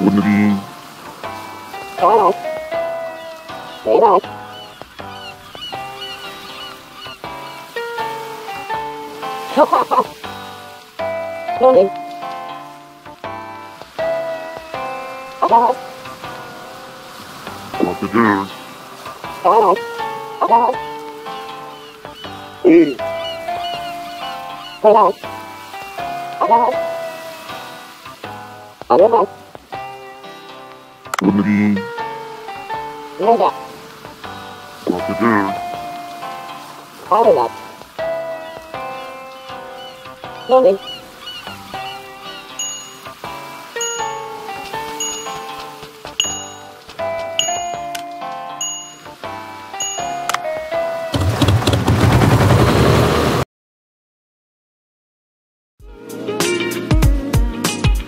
오늘이 어떻게 Đó. Đó. Đó. Ở đây này. Remedy. Remedy. Mega. Crocodile. Cadillac. Lily.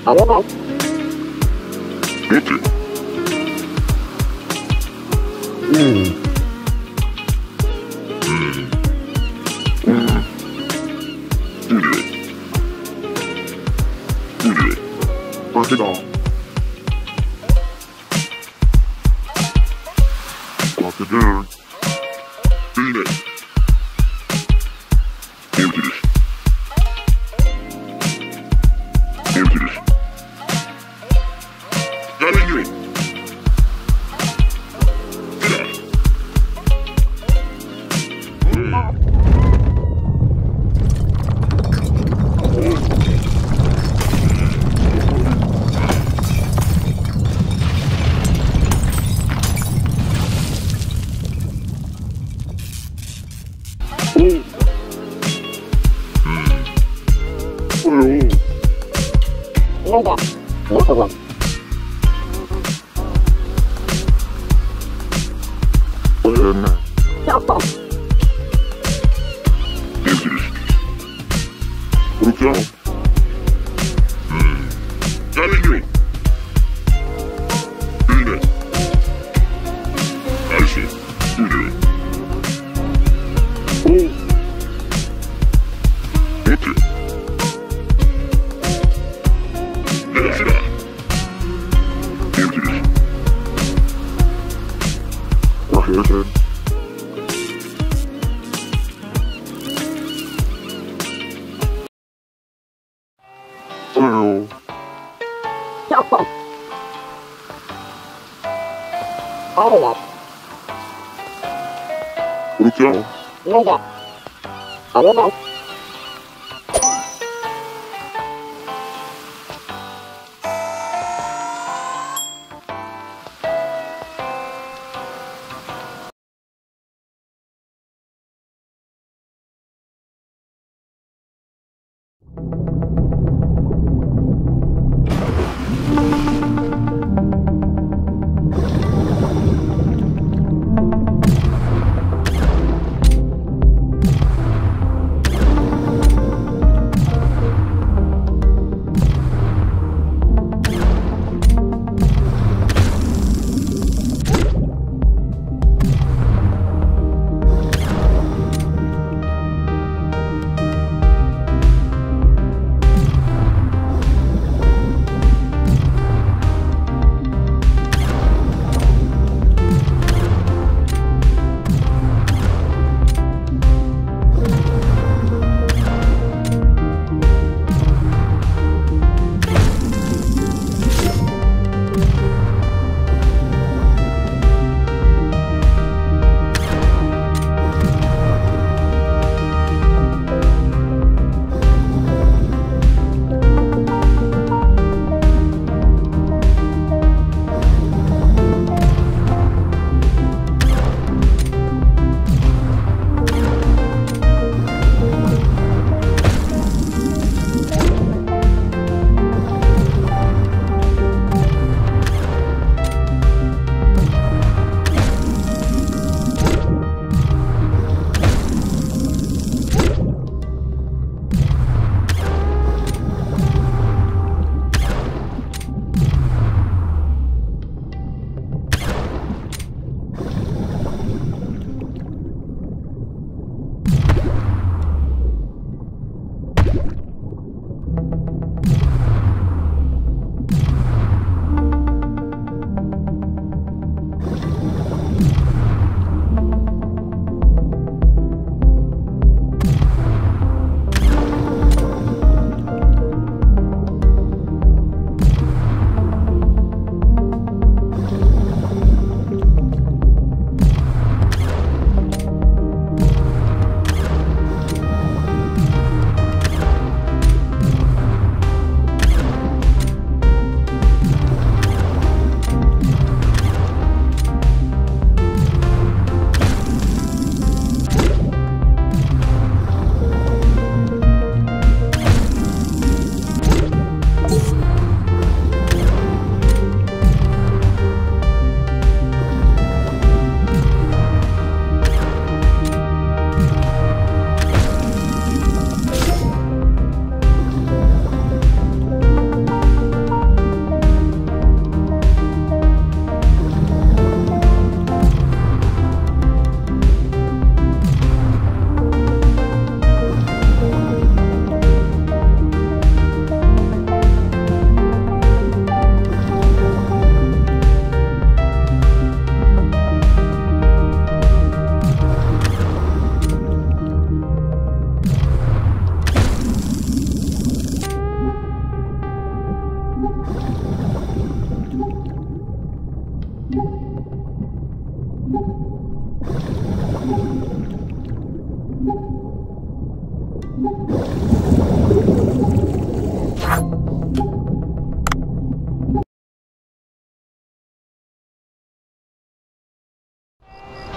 Hello. Bitte. Two. Adidas. Luciano. Adidas. Adidas.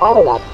Autolab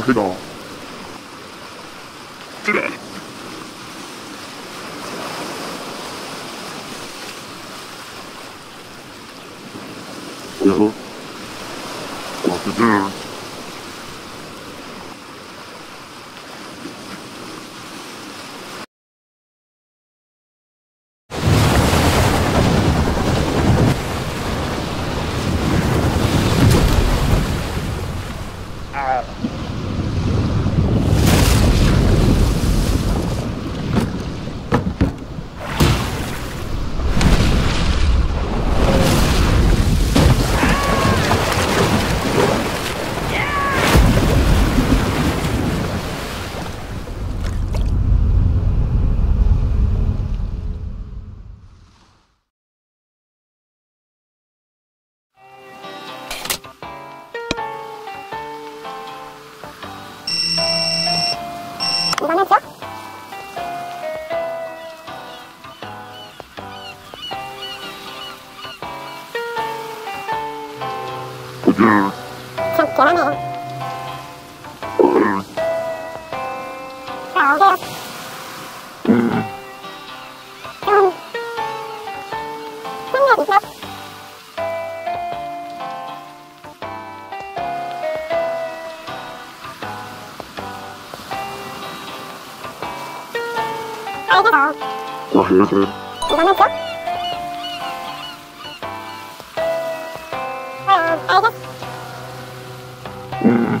Crocodile. 이거는 또? 어, 해다. 음.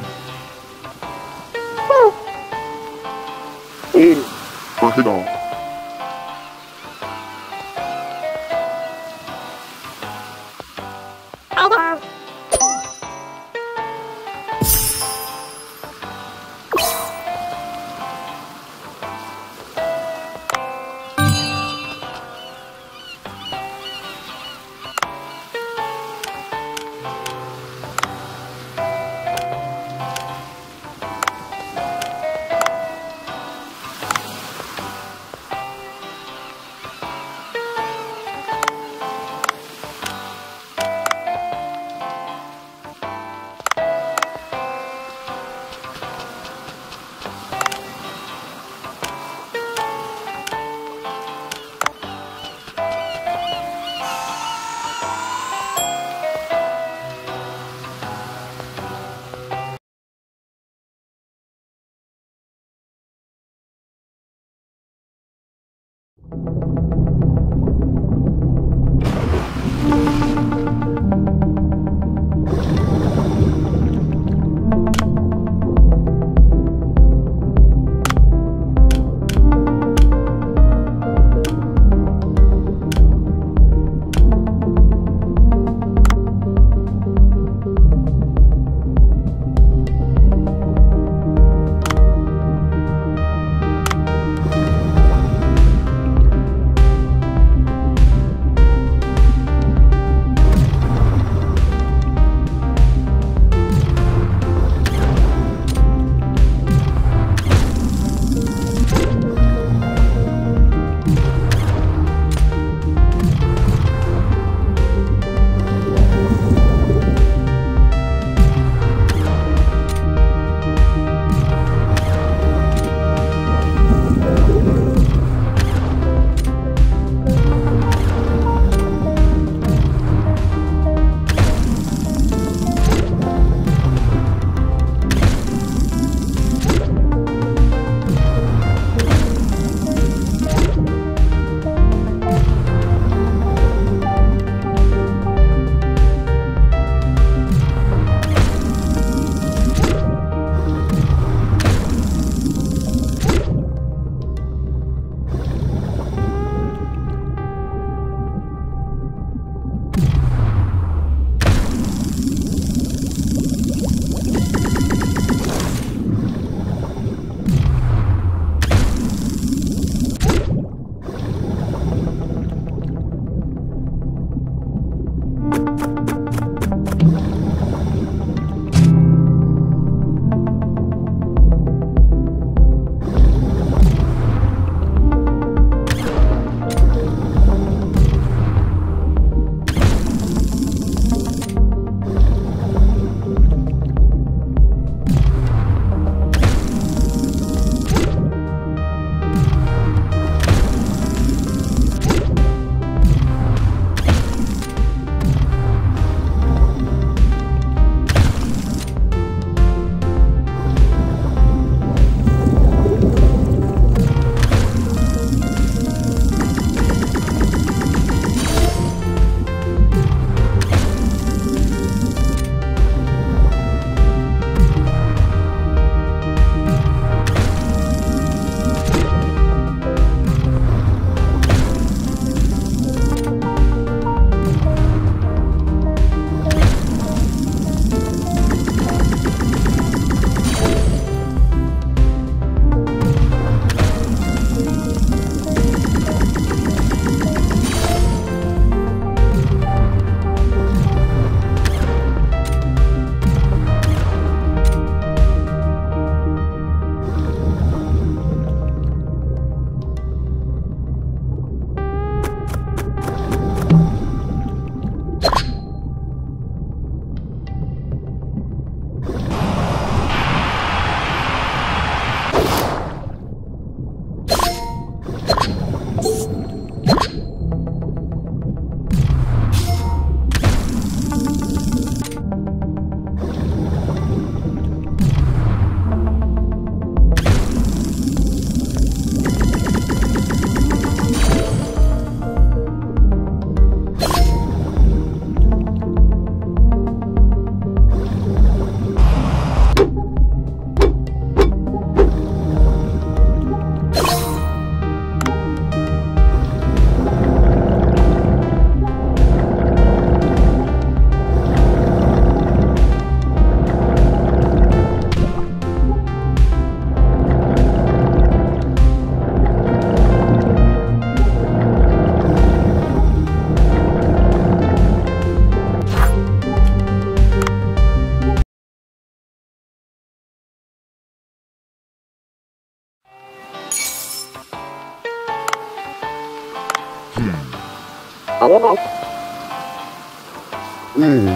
Ừ.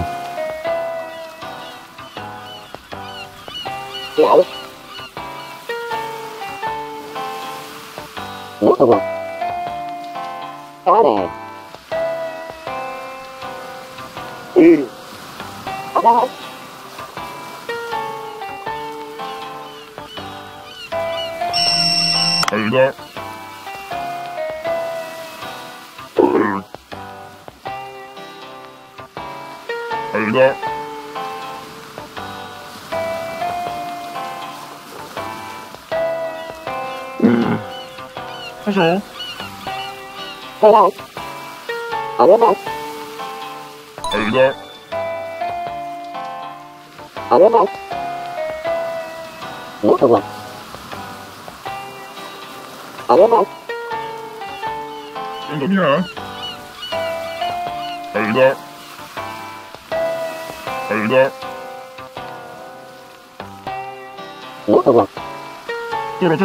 Nhảy. Nước không Có nè. Ừ. Ở đâu? Hay. Hay đó. Ừ. Hay sao? Đây đây. Ở nước đây. Hay đó. Ở nước đây. Nước không Ở nước đây. Em tưởng hả? Hay đó. Hay 알다. 떨어져. 떨어져.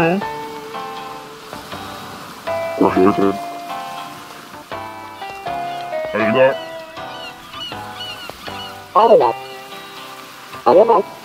알다. 알다. 알다.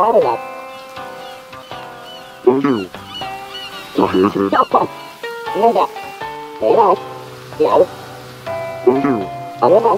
quá đi đẹp Thank you. Chào hiểu thế. Nghe kìa. Hiểu rồi. Hiểu. Thank you. Ở đây.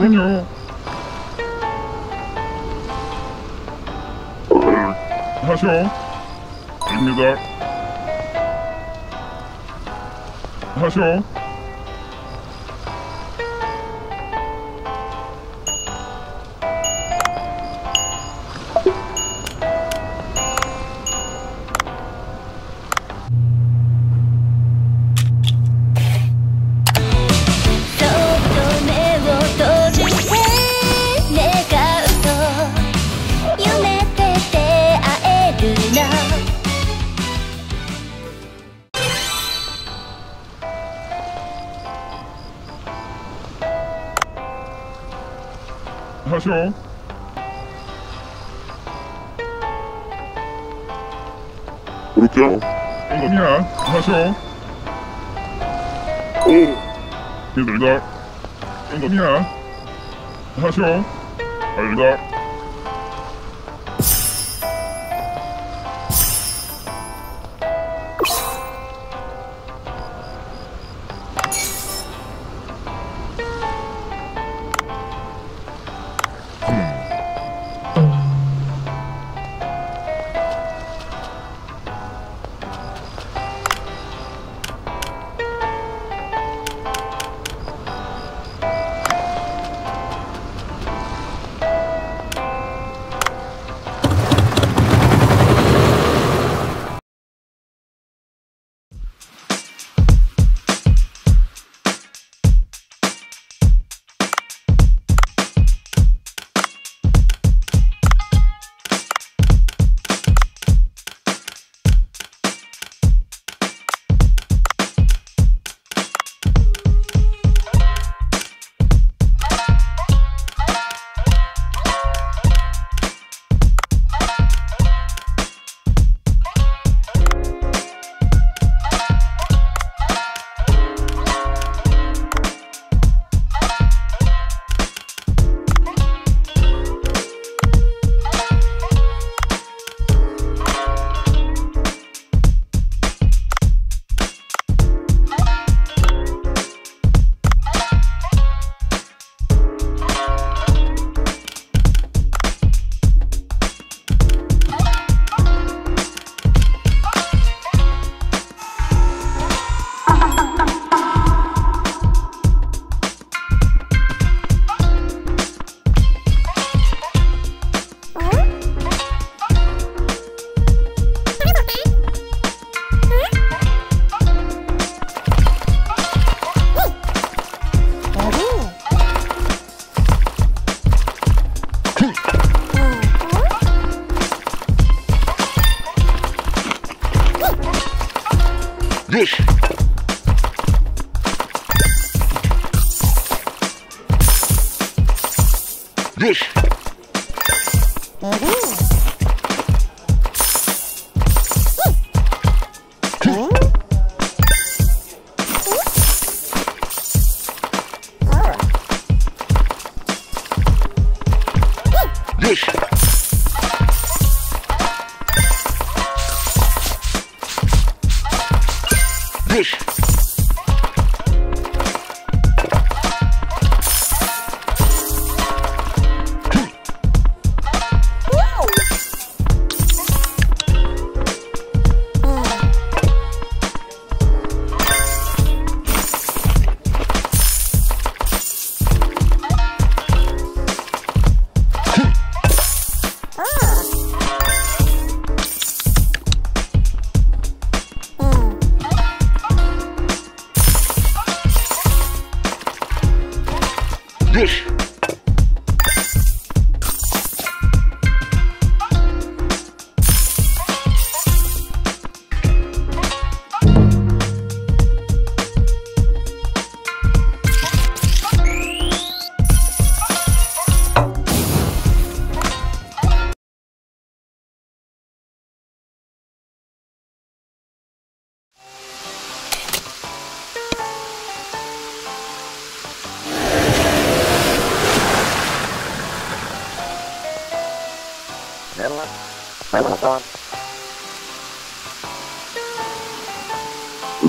I know. 야, 엉덩이야, 하셔. 오, 힘들다. 엉덩이야, 하셔. 알다.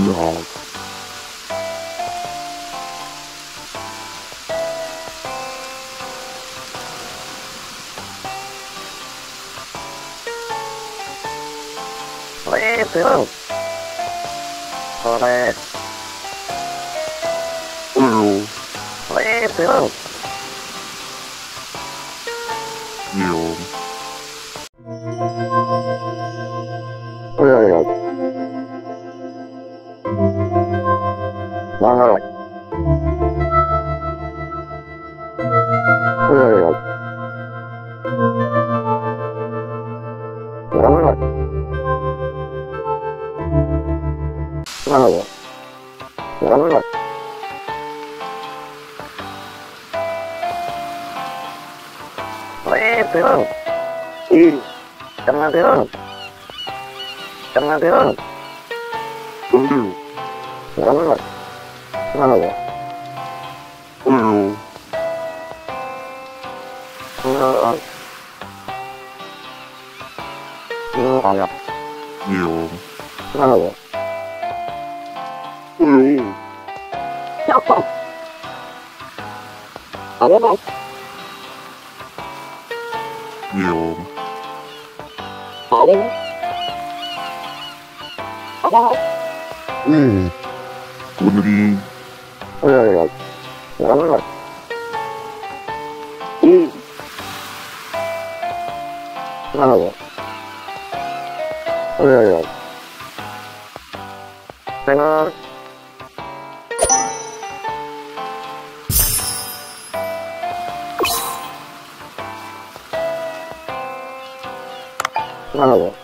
tudo alto. Então, ora, eu, então, eu. ん。ごめん。はいはいはい。はい。うん。はい。はいはいはい。はい。Wow.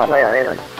花い根なん